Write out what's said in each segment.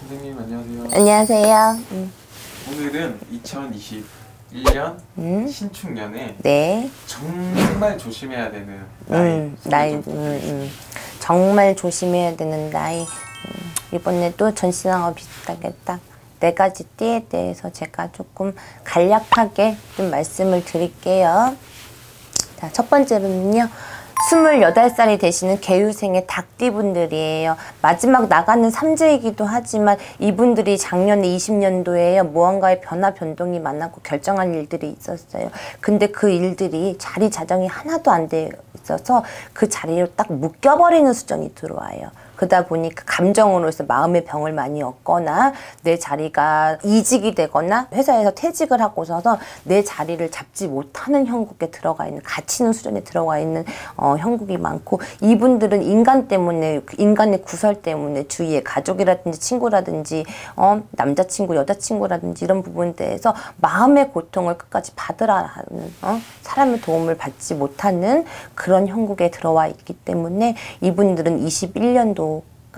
선생님 안녕하세요. 안녕하세요. 음, 오늘은 2021년 음, 신축년에 네. 정말 조심해야 되는 나이 음, 나이, 음, 음. 정말 조심해야 되는 나이. 음, 이번에도 전신하고 비슷하게 딱 네 가지 띠에 대해서 제가 조금 간략하게 좀 말씀을 드릴게요. 자, 첫 번째로는요. 28살이 되시는 개유생의 닭띠분들이에요. 마지막 나가는 삼재이기도 하지만 이분들이 작년에 20년도에 무언가의 변화 변동이 많았고 결정할 일들이 있었어요. 근데 그 일들이 자리 자정이 하나도 안 돼 있어서 그 자리로 딱 묶여버리는 수정이 들어와요. 그러다 보니까 감정으로서 마음의 병을 많이 얻거나 내 자리가 이직이 되거나 회사에서 퇴직을 하고서서 내 자리를 잡지 못하는 형국에 들어가 있는 갇히는 수준에 들어가 있는 어, 형국이 많고 이분들은 인간 때문에 인간의 구설 때문에 주위에 가족이라든지 친구라든지 어, 남자친구 여자친구라든지 이런 부분에 대해서 마음의 고통을 끝까지 받으라 하는 어? 사람의 도움을 받지 못하는 그런 형국에 들어와 있기 때문에 이분들은 21년도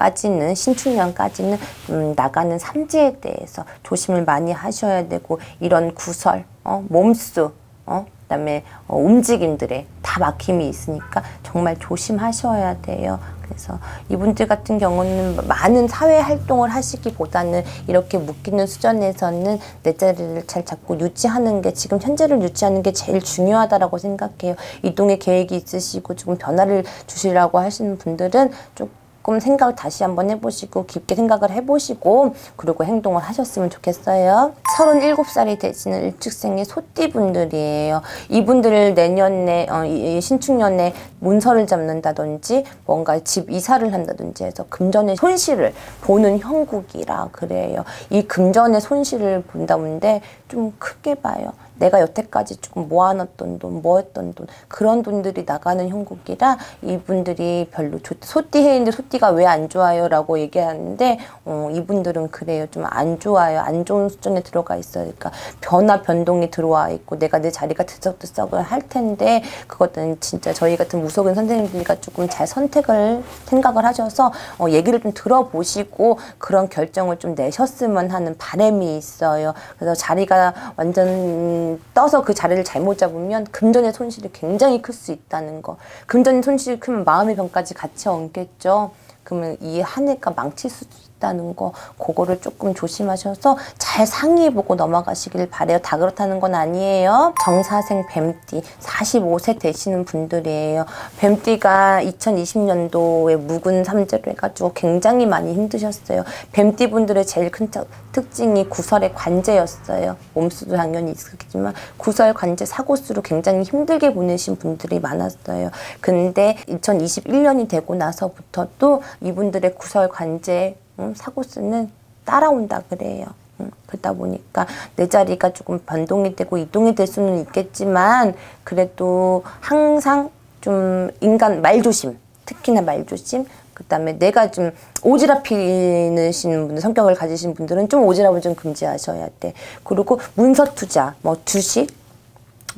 까지는 신축년까지는 음, 나가는 삼재에 대해서 조심을 많이 하셔야 되고 이런 구설, 어, 몸수, 어, 그다음에 어, 움직임들에 다 막힘이 있으니까 정말 조심하셔야 돼요. 그래서 이분들 같은 경우는 많은 사회 활동을 하시기보다는 이렇게 묶이는 수준에서는 내 자리를 잘 잡고 유지하는 게 지금 현재를 유지하는 게 제일 중요하다라고 생각해요. 이동의 계획이 있으시고 조금 변화를 주시라고 하시는 분들은 조금 생각을 다시 한번 해보시고 깊게 생각을 해보시고 그리고 행동을 하셨으면 좋겠어요. 37살이 되시는 일축생의 소띠분들이에요. 이분들 내년에 어, 신축년에 문서를 잡는다든지 뭔가 집 이사를 한다든지 해서 금전의 손실을 보는 형국이라 그래요. 이 금전의 손실을 본다는데 좀 크게 봐요. 내가 여태까지 조금 모아놨던 돈, 모았던 돈 그런 돈들이 나가는 형국이라 이분들이 별로 좋, 소띠 해인데 소띠가 왜 안 좋아요라고 얘기하는데 어, 이분들은 그래요. 좀 안 좋아요. 안 좋은 수준에 들어가 있어요 그러니까. 변화 변동이 들어와 있고 내가 내 자리가 들썩들썩을 할 텐데 그것은 진짜 저희 같은 무속인 선생님들과 조금 잘 선택을 생각을 하셔서 어, 얘기를 좀 들어보시고 그런 결정을 좀 내셨으면 하는 바람이 있어요. 그래서 자리가 완전 떠서 그 자리를 잘못 잡으면 금전의 손실이 굉장히 클 수 있다는 거. 금전의 손실이 크면 마음의 병까지 같이 얹겠죠. 그러면 이 한 해가 망칠 수 있다는 거, 그거를 조금 조심하셔서 잘 상의해 보고 넘어가시길 바래요. 다 그렇다는 건 아니에요. 정사생 뱀띠, 45세 되시는 분들이에요. 뱀띠가 2020년도에 묵은 삼재로 해가지고 굉장히 많이 힘드셨어요. 뱀띠 분들의 제일 큰 특- 특징이 구설의 관제였어요. 몸수도 당연히 있겠지만 구설 관제 사고수로 굉장히 힘들게 보내신 분들이 많았어요. 근데 2021년이 되고 나서부터 또 이분들의 구설 관제 음, 사고수는 따라온다 그래요. 음, 그러다 보니까 내 자리가 조금 변동이 되고 이동이 될 수는 있겠지만 그래도 항상 좀 인간 말조심 특히나 말조심 그다음에 내가 좀 오지랖피는 분들 성격을 가지신 분들은 좀 오지랖을 좀 금지하셔야 돼. 그리고 문서 투자 뭐 주식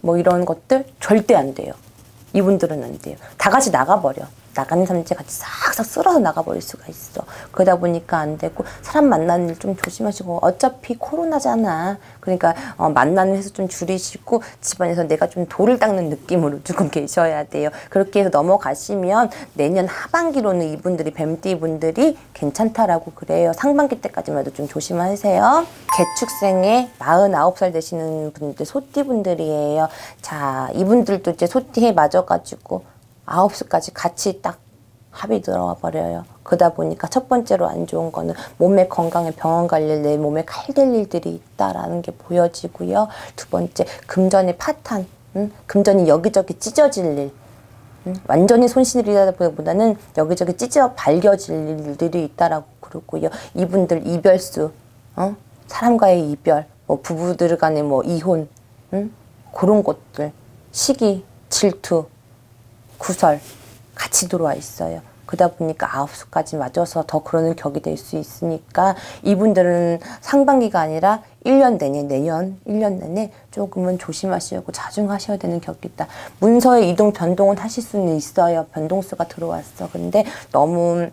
뭐 이런 것들 절대 안 돼요. 이분들은 안 돼요. 다 같이 나가버려 나가는 삼재 같이 싹싹 쓸어서 나가버릴 수가 있어. 그러다 보니까 안 되고 사람 만나는 일 좀 조심하시고 어차피 코로나잖아. 그러니까 어, 만나는 횟수 좀 줄이시고 집안에서 내가 좀 돌을 닦는 느낌으로 조금 계셔야 돼요. 그렇게 해서 넘어가시면 내년 하반기로는 이분들이 뱀띠 분들이 괜찮다라고 그래요. 상반기 때까지만 해도 좀 조심하세요. 개축생에 49살 되시는 분들 소띠 분들이에요. 자, 이분들도 이제 소띠에 맞아가지고 아홉 수까지 같이 딱 합이 들어와 버려요. 그러다 보니까 첫 번째로 안 좋은 거는 몸의 건강에 병원 갈 일, 내 몸에 칼될 일들이 있다라는 게 보여지고요. 두 번째, 금전의 파탄, 음? 금전이 여기저기 찢어질 일. 음? 완전히 손실이라기보다는 여기저기 찢어 발겨질 일들이 있다라고 그러고요. 이분들 이별수, 어? 사람과의 이별, 뭐 부부들 간의 뭐 이혼, 음? 그런 것들, 시기, 질투, 구설 같이 들어와 있어요. 그러다 보니까 아홉 수까지 맞아서 더 그러는 격이 될 수 있으니까 이분들은 상반기가 아니라 1년 내내, 내년 1년 내내 조금은 조심하시고 자중하셔야 되는 격이다. 문서의 이동 변동은 하실 수는 있어요. 변동수가 들어왔어. 근데 너무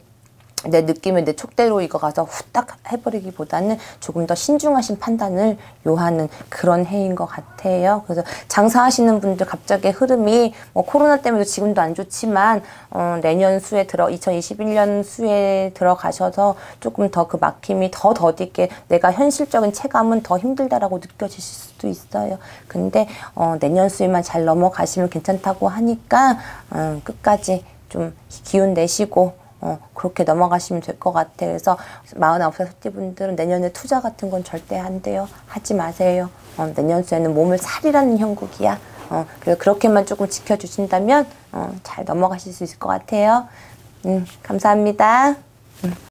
내 느낌에 내 촉대로 이거 가서 후딱 해버리기보다는 조금 더 신중하신 판단을 요하는 그런 해인 것 같아요. 그래서 장사하시는 분들 갑자기 흐름이 뭐 코로나 때문에 지금도 안 좋지만 어, 내년 수에 들어 2021년 수에 들어가셔서 조금 더 그 막힘이 더 더디게 내가 현실적인 체감은 더 힘들다라고 느껴지실 수도 있어요. 근데 어, 내년 수에만 잘 넘어가시면 괜찮다고 하니까 어, 끝까지 좀 기운 내시고 어, 그렇게 넘어가시면 될 것 같아요. 그래서 49살 소띠분들은 내년에 투자 같은 건 절대 안 돼요. 하지 마세요. 어, 내년 수에는 몸을 살이라는 형국이야. 어, 그래서 그렇게만 조금 지켜주신다면 어, 잘 넘어가실 수 있을 것 같아요. 음, 감사합니다.